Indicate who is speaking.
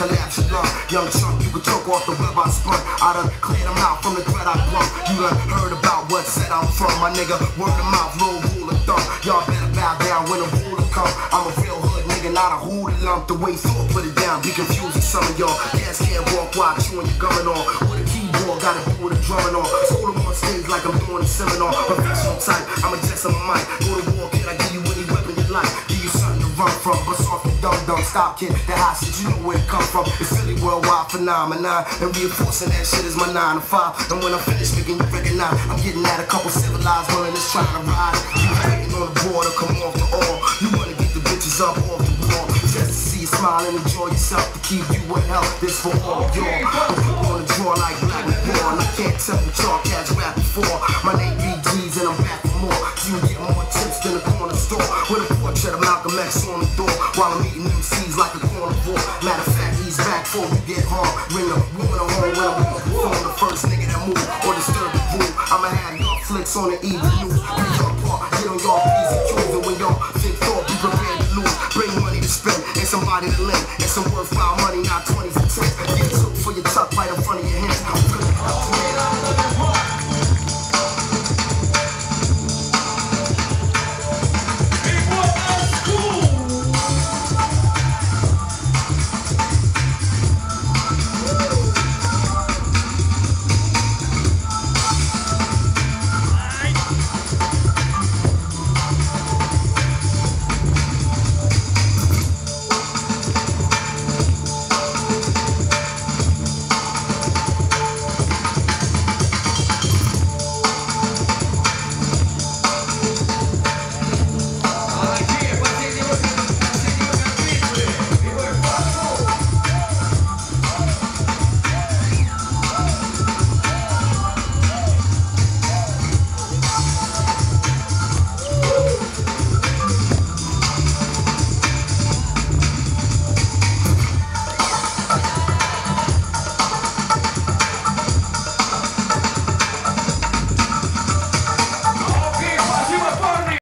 Speaker 1: collapse lung. Young chunk, you could choke off the web I spun. I done cleared them out from the threat I brung. You done heard about what set I'm from. My nigga, word of mouth, roll rule of thumb. Y'all better bow down when the ruler come. I'm a real hood nigga, not a hoodie lump. The way Thought put it down, be confusing some of y'all. Cats can't walk while chewing your gumming on. With a keyboard, gotta do with a drumming on. School them on stage like I'm doing a seminar. Professional type, I'm a just on my mic. Go to war, kid, I give you any weapon you like. Give you something to run from, but soft dumb dumb. Stop, kid, that shit, you know where it come from. It's Philly worldwide phenomenon. And reinforcing that shit is my nine to five. And when I'm finished making you recognize, I'm getting at a couple civilized women that's trying to ride. You waiting on the border, come off the all. You wanna get the bitches up off the wall. Just to see you smile and enjoy yourself to keep you in health. This for all y'all. I'm on the draw like black and born. I can't tell what y'all cats rap before. My name BG's and Malcolm X on the door while I'm eating MCs like a carnivore. Matter of fact, he's back before we get hard. Ring a woman on horn when I'm on the first nigga that move or disturb the groove. I'ma have Netflix on the evening news. Be your part, get on y'all easy cues, when y'all think thought, be prepared to lose. Bring money to spend and somebody to lend and some worthwhile money, not 20 for 10.